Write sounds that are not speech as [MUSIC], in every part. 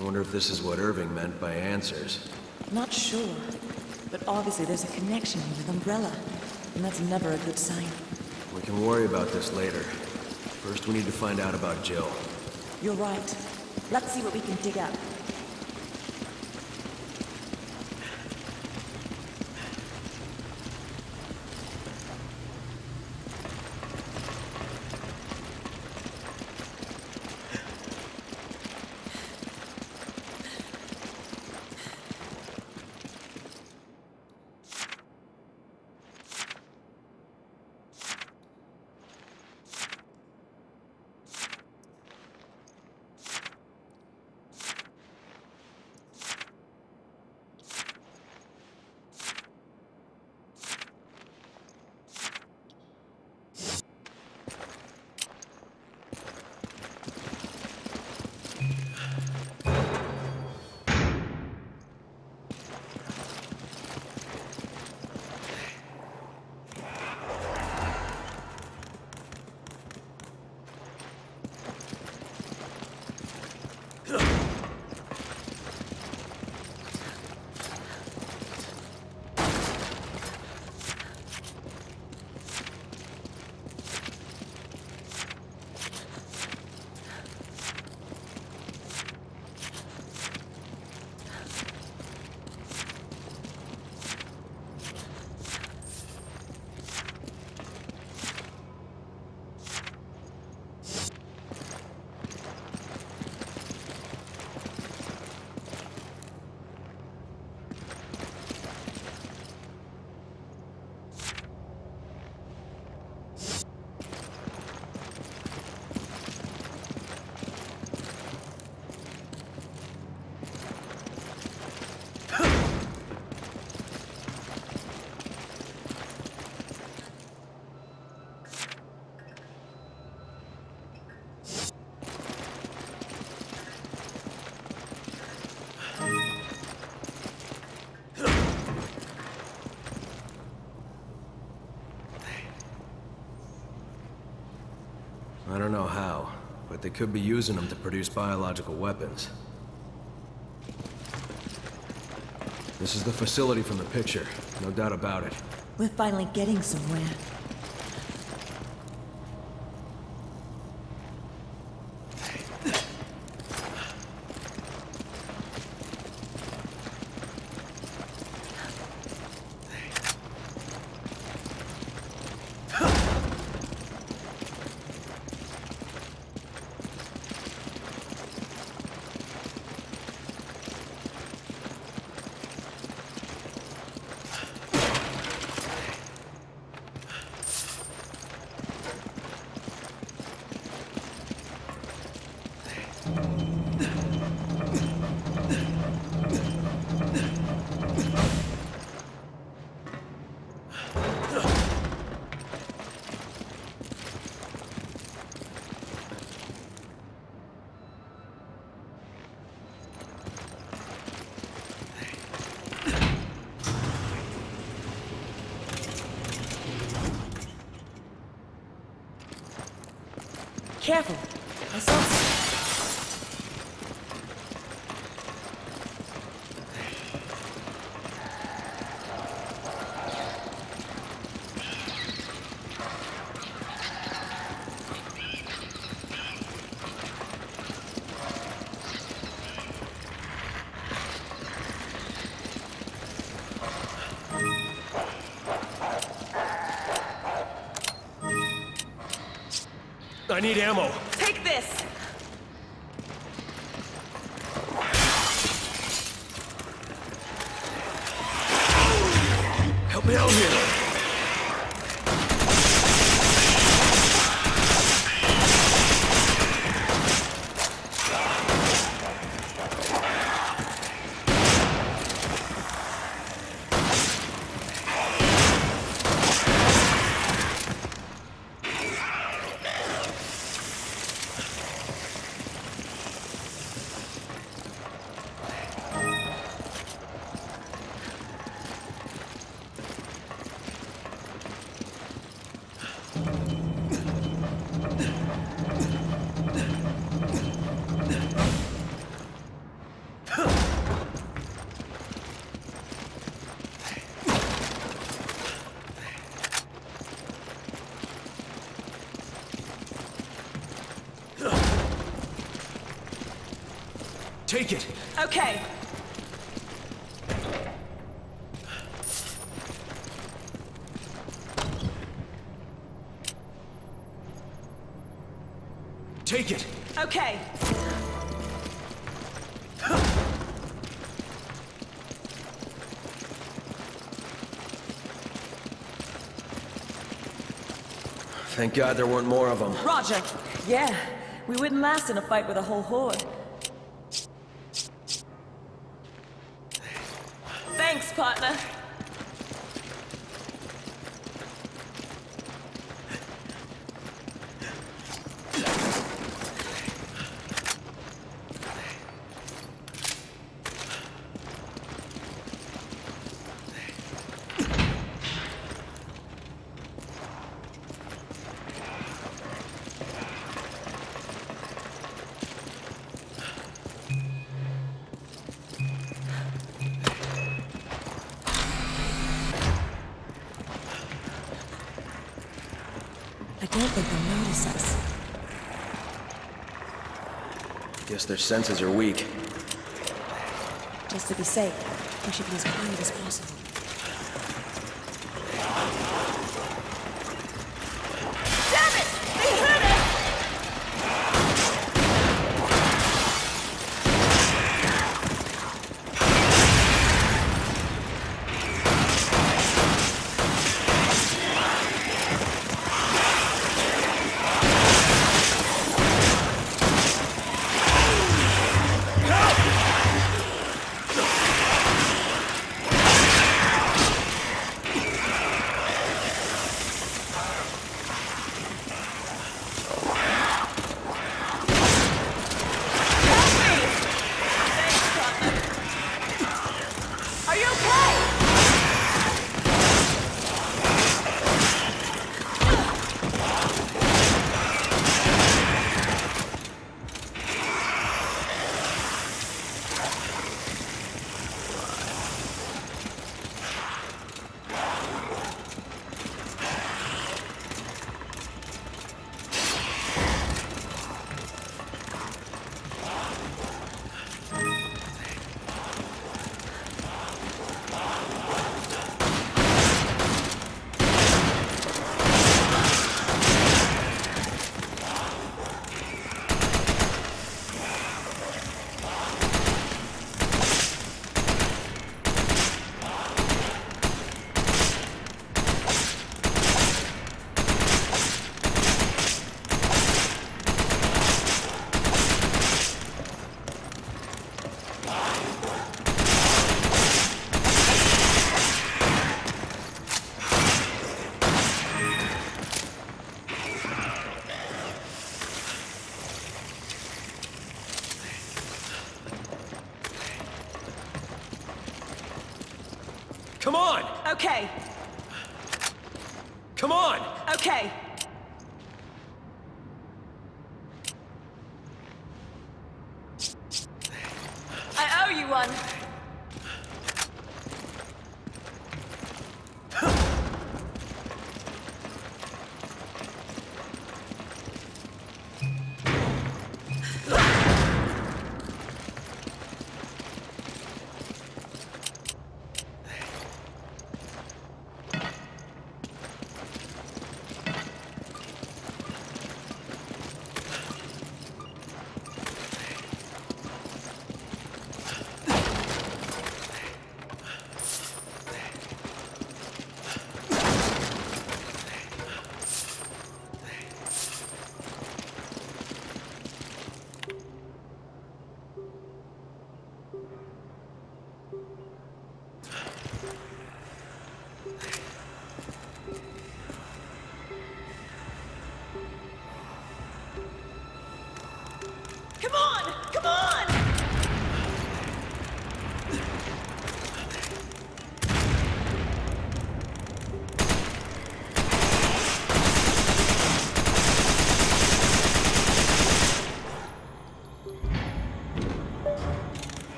I wonder if this is what Irving meant by answers. Not sure. But obviously there's a connection with Umbrella. And that's never a good sign. We can worry about this later. First, we need to find out about Jill. You're right. Let's see what we can dig up. But they could be using them to produce biological weapons. This is the facility from the picture, no doubt about it. We're finally getting somewhere. Careful. I saw I need ammo. Take this! Take it! Okay. Take it! Okay. Thank God there weren't more of them. Roger. Yeah, we wouldn't last in a fight with a whole horde. Partner. I don't think they'll notice us. Guess their senses are weak. Just to be safe, we should be as quiet as possible. Come on! Okay, Come on! okay.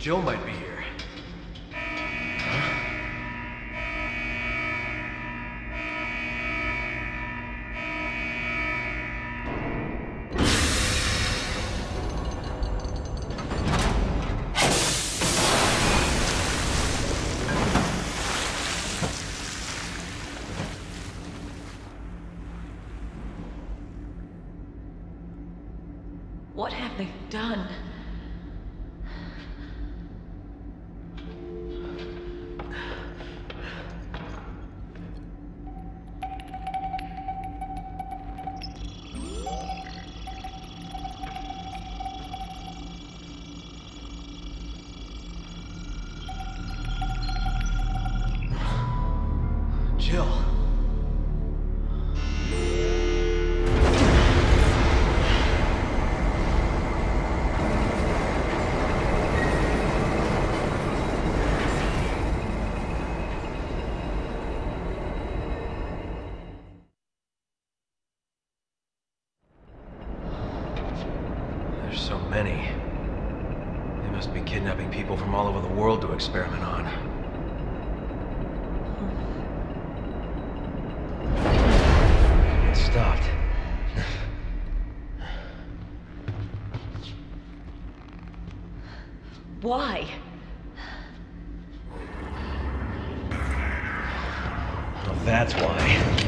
Jill might be Jill. There's so many. They must be kidnapping people from all over the world to experiment on. Stopped. Why? Well, that's why.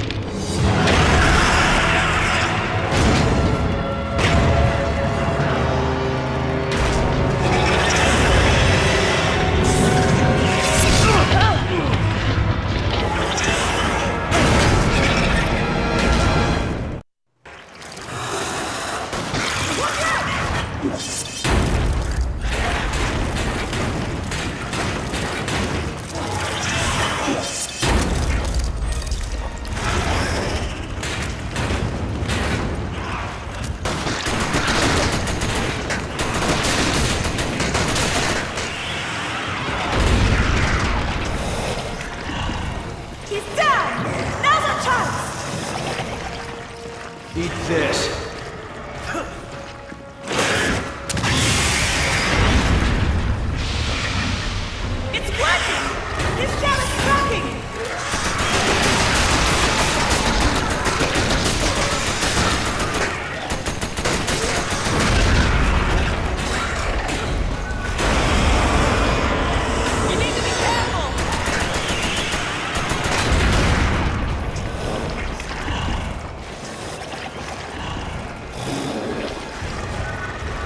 He's down! Now's our chance! Eat this.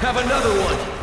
Have another one.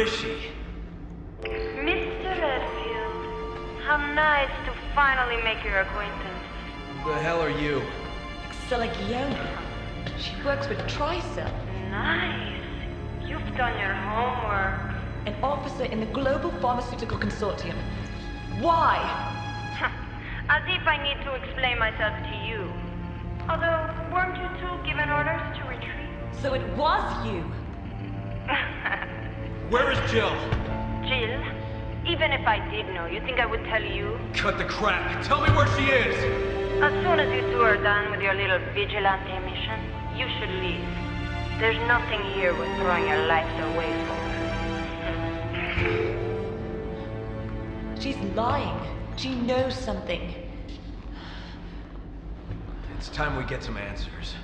Is she? Mr. Redfield, how nice to finally make your acquaintance. Who the hell are you? Excella Gionne. She works with Tricell, Nice. You've done your homework. an officer in the Global Pharmaceutical Consortium. Why? As if I need to explain myself to you. Although, weren't you two given orders to retreat? So it was you. [LAUGHS] Where is Jill? Jill, even if I did know, you think I would tell you? Cut the crap. Tell me where she is. As soon as you two are done with your little vigilante mission, you should leave. There's nothing here worth throwing your lives away for. She's lying. She knows something. It's time we get some answers.